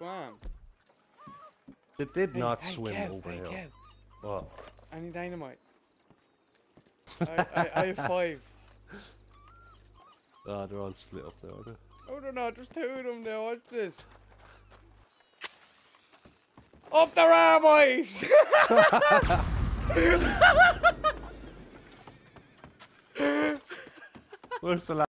swam. It did Hey, not hey, swim Kev, over hey, here. What? I need dynamite. I, I, I have five. Ah, they're all split up there, aren't they? Oh, they're not. There's two of them now. Watch this. Up the rabbis! Where's the last?